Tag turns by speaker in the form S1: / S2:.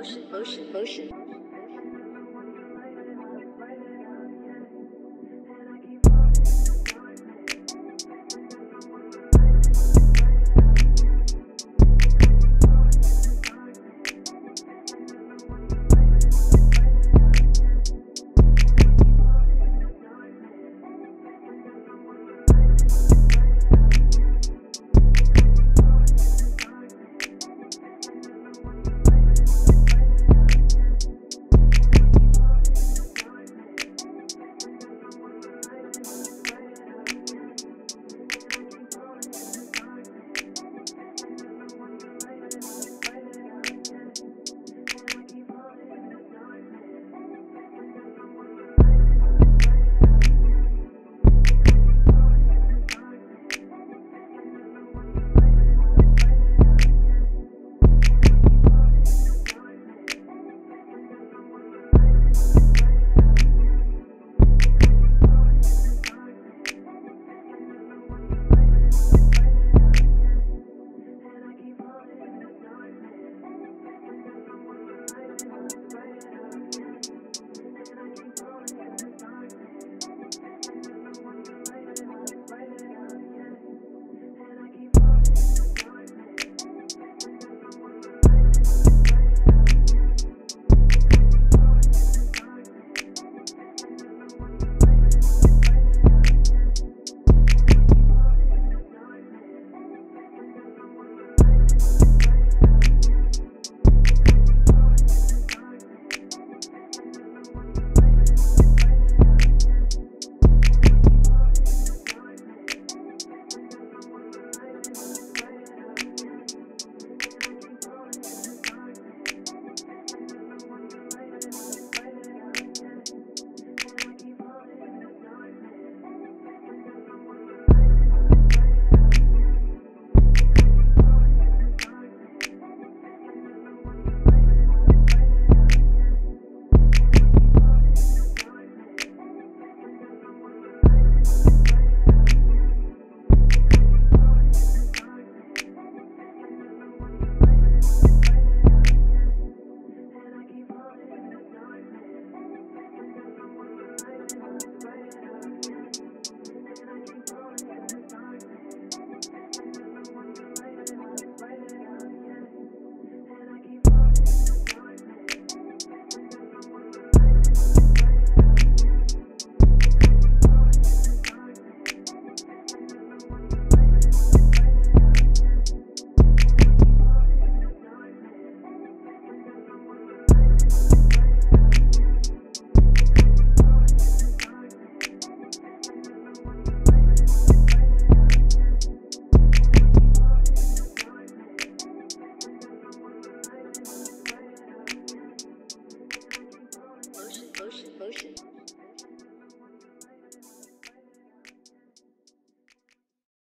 S1: 谋事谋事谋事。